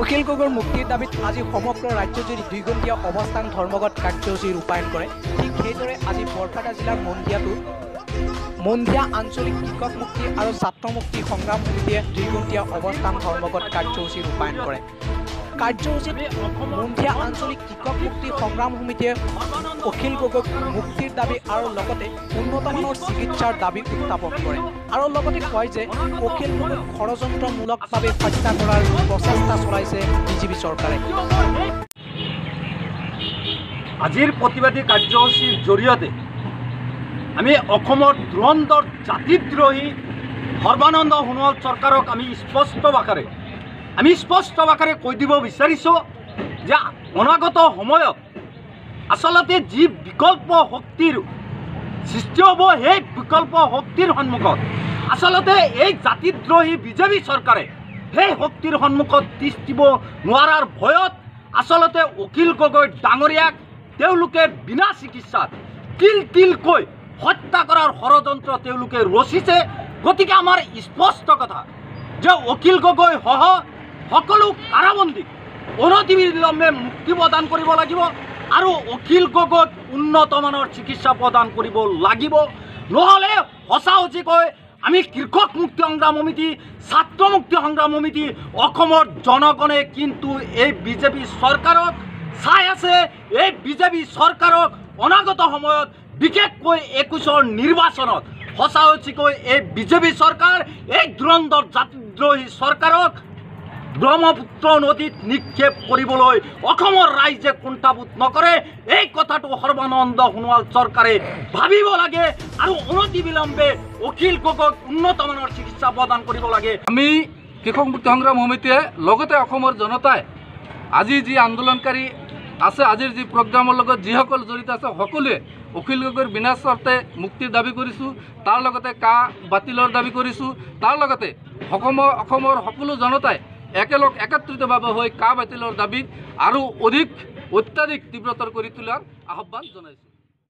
অখিল গগৈৰ মুক্তিৰ দাবীত আজি সমগ্ৰ ৰাজ্যজুৰি দুইঘণ্টীয়া অৱস্থান ধৰ্মঘট কাৰ্যসূচী ৰূপায়ণ কৰে ঠিক সেইদৰে আজি বৰপেটা জিলাৰ মন্দিয়াতো মন্দিয়া আঞ্চলিক কৃষক মুক্তি আৰু ছাত্ৰ মুক্তি সংগ্ৰাম সমিতিয়ে দুইঘণ্টীয়া অৱস্থান ধৰ্মঘট কাৰ্যসূচী ৰূপায়ণ কৰে। কাৰ্যসূচীত মন্দিয়া আঞ্চলিক কৃষক মুক্তি সংগ্ৰাম সমিতিয়ে অখিল গগৈক মুক্তিৰ দাবী আৰু লগতে উন্নতমানৰ চিকিৎসাৰ দাবী উত্থাপন কৰে। আৰু লগতে কয় যে অখিল গগৈক ষড়যন্ত্ৰমূলকভাৱে হত্যা কৰাৰ প্ৰচেষ্টা চলাইছে বিজেপি চৰকাৰে। আজিৰ প্ৰতিবাদী কাৰ্যসূচীৰ জৰিয়তে আমি অসমৰ ধুৰন্ধৰ জাতিদ্ৰোহী সৰ্বানন্দ সোণোৱাল চৰকাৰক আমি স্পষ্ট ভাষাৰে আমি স্পষ্ট ভাষাৰে কৈ দিব বিচাৰিছোঁ যে অনাগত সময়ত আচলতে যি বিকল্প শক্তিৰ সৃষ্টি হ'ব সেই বিকল্প শক্তিৰ সন্মুখত আচলতে এই জাতিদ্ৰোহী বিজেপি চৰকাৰে সেই শক্তিৰ সন্মুখত তিচ দিব নোৱাৰাৰ ভয়ত আচলতে অখিল গগৈ ডাঙৰীয়াক তেওঁলোকে বিনা চিকিৎসাত তিল তিলকৈ হত্যা কৰাৰ ষড়যন্ত্ৰ তেওঁলোকে ৰচিছে। গতিকে আমাৰ স্পষ্ট কথা যে অখিল গগৈ সহ সকলো কাৰাবন্দীক অনতিবিলম্বে মুক্তি প্ৰদান কৰিব লাগিব আৰু অখিল গগৈক উন্নতমানৰ চিকিৎসা প্ৰদান কৰিব লাগিব। নহ'লে সঁচা সঁচিকৈ আমি কৃষক মুক্তি সংগ্ৰাম সমিতি, ছাত্ৰ মুক্তি সংগ্ৰাম সমিতি অসমৰ জনগণে কিন্তু এই বিজেপি চৰকাৰক চাই আছে। এই বিজেপি চৰকাৰক অনাগত সময়ত বিশেষকৈ একৈছৰ নিৰ্বাচনত সঁচা সঁচিকৈ এই বিজেপি চৰকাৰ, এই ধুৰন্ধৰ জাতিদ্ৰোহী চৰকাৰক ব্ৰহ্মপুত্ৰ নদীত নিক্ষেপ কৰিবলৈ অসমৰ ৰাইজে কুণ্ঠাবোধ নকৰে এই কথাটো সৰ্বানন্দ সোণোৱাল চৰকাৰে ভাবিব লাগে আৰু অনতিবিলম্বে অখিল গগৈক উন্নতমানৰ চিকিৎসা প্ৰদান কৰিব লাগে। আমি কৃষক মুক্তি সংগ্ৰাম সমিতিয়ে লগতে অসমৰ জনতাই আজি যি আন্দোলনকাৰী আছে আজিৰ যি প্ৰগ্ৰামৰ লগত যিসকল জড়িত আছে সকলোৱে অখিল গগৈৰ বিনা চৰ্তে মুক্তিৰ দাবী কৰিছোঁ তাৰ লগতে কা বাতিলৰ দাবী কৰিছোঁ তাৰ লগতে অসমৰ অসমৰ সকলো জনতাই একেলগ একত্রিতভাবে হয়ে কা বাতিলের দাবি আরও অধিক অত্যাধিক তীব্রতর করে তোলার আহ্বান জানাইছে।